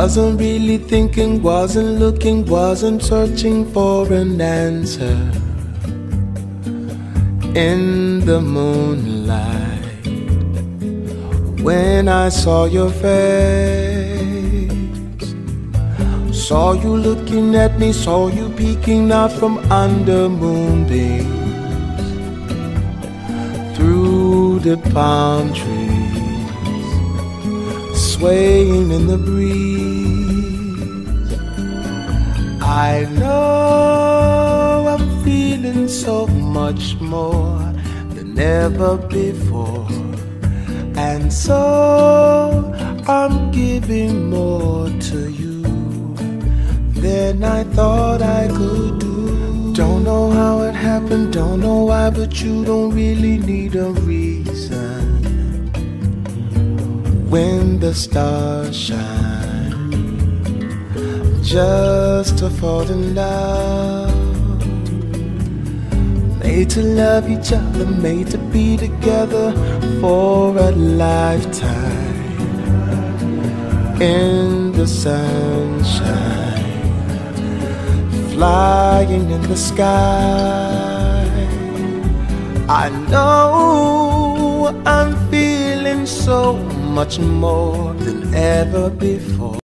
Wasn't really thinking, wasn't looking, wasn't searching for an answer. In the moonlight, when I saw your face, saw you looking at me, saw you peeking out from under moonbeams through the palm trees, swaying in the breeze. I know I'm feeling so much more than ever before, and so I'm giving more to you than I thought I could do. Don't know how it happened, don't know why, but you don't really need a reason. When the stars shine, just to fall in love. Made to love each other, made to be together for a lifetime. In the sunshine flying in the sky. I know I'm feeling so much more than ever before.